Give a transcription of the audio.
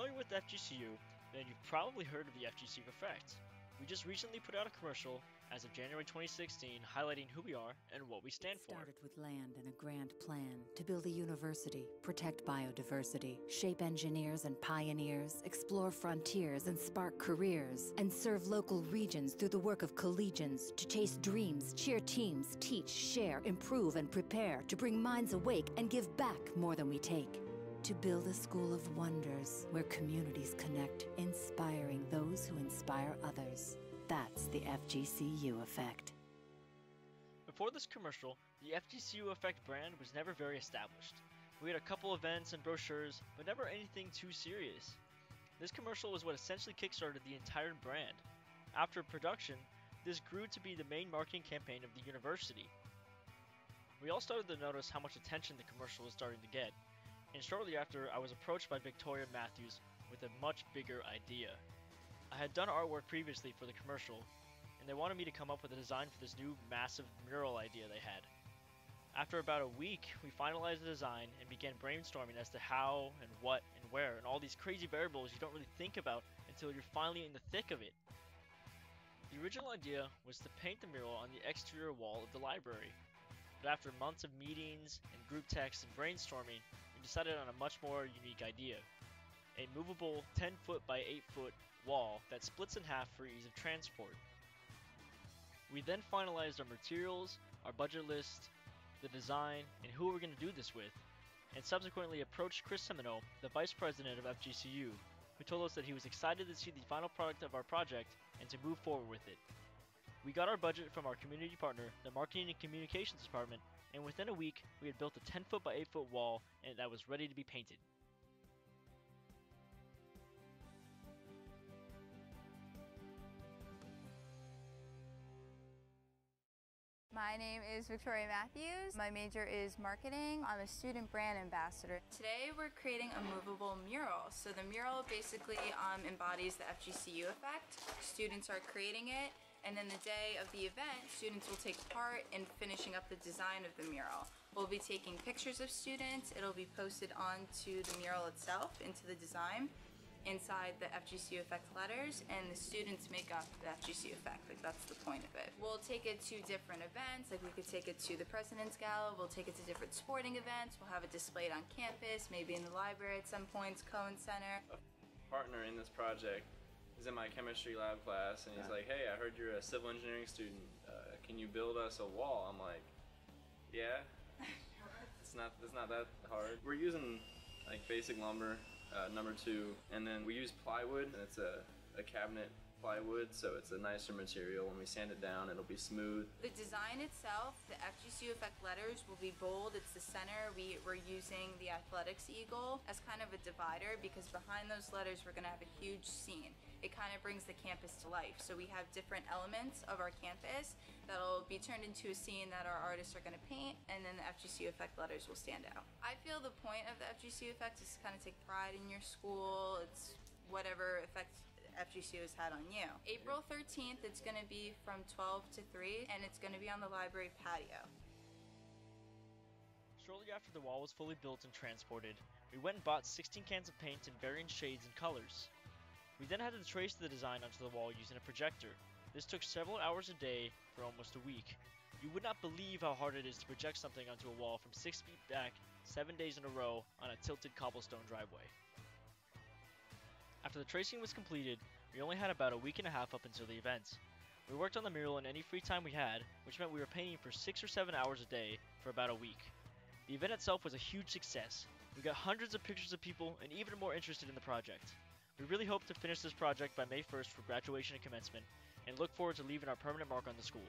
familiar with FGCU, then you've probably heard of the FGCU effect. We just recently put out a commercial as of January 2016 highlighting who we are and what we stand it for. started with land and a grand plan to build a university, protect biodiversity, shape engineers and pioneers, explore frontiers and spark careers, and serve local regions through the work of collegians to chase dreams, cheer teams, teach, share, improve, and prepare to bring minds awake and give back more than we take. To build a school of wonders where communities connect, inspiring those who inspire others. That's the FGCU effect. Before this commercial, the FGCU Effect brand was never very established. We had a couple events and brochures, but never anything too serious. This commercial was what essentially kickstarted the entire brand. After production, this grew to be the main marketing campaign of the university. We all started to notice how much attention the commercial was starting to get, and shortly after, I was approached by Victoria Matthews with a much bigger idea. I had done artwork previously for the commercial, and they wanted me to come up with a design for this new massive mural idea they had. After about a week, we finalized the design and began brainstorming as to how and what and where and all these crazy variables you don't really think about until you're finally in the thick of it. The original idea was to paint the mural on the exterior wall of the library, but after months of meetings and group texts and brainstorming, we decided on a much more unique idea. A movable 10 foot by 8 foot wall that splits in half for ease of transport. We then finalized our materials, our budget list, the design, and who we're going to do this with, and subsequently approached Chris Semino, the vice president of FGCU, who told us that he was excited to see the final product of our project and to move forward with it. We got our budget from our community partner, the Marketing and Communications Department, and within a week, we had built a 10 foot by 8 foot wall and that was ready to be painted. My name is Victoria Matthews. My major is marketing. I'm a student brand ambassador. Today we're creating a movable mural. So the mural basically um, embodies the FGCU effect. Students are creating it and then the day of the event, students will take part in finishing up the design of the mural. We'll be taking pictures of students. It'll be posted onto the mural itself, into the design inside the FGCU effect letters and the students make up the FGCU effect. Like that's the point of it. We'll take it to different events. Like we could take it to the President's Gala. We'll take it to different sporting events. We'll have it displayed on campus, maybe in the library at some points, Cohen Center. A partner in this project is in my chemistry lab class and he's like, hey, I heard you're a civil engineering student. Uh, can you build us a wall? I'm like, yeah. it's not, it's not that hard. We're using like basic lumber uh, number two. And then we use plywood, and it's a, a cabinet plywood, so it's a nicer material. When we sand it down, it'll be smooth. The design itself, the FGCU effect letters will be bold. It's the center. We, we're using the athletics eagle as kind of a divider because behind those letters we're going to have a huge scene. It kind of brings the campus to life. So we have different elements of our campus that'll be turned into a scene that our artists are going to paint and then the FGCU effect letters will stand out. I feel the point of the FGCU effect is to kind of take pride in your school. It's whatever effect FGCU has had on you. April 13th, it's going to be from 12 to 3, and it's going to be on the library patio. Shortly after the wall was fully built and transported, we went and bought 16 cans of paint in varying shades and colors. We then had to trace the design onto the wall using a projector. This took several hours a day for almost a week. You would not believe how hard it is to project something onto a wall from 6 feet back, 7 days in a row on a tilted cobblestone driveway. After the tracing was completed, we only had about a week and a half up until the event. We worked on the mural in any free time we had, which meant we were painting for 6 or 7 hours a day for about a week. The event itself was a huge success. We got hundreds of pictures of people and even more interested in the project. We really hope to finish this project by May 1st for graduation and commencement, and look forward to leaving our permanent mark on the school.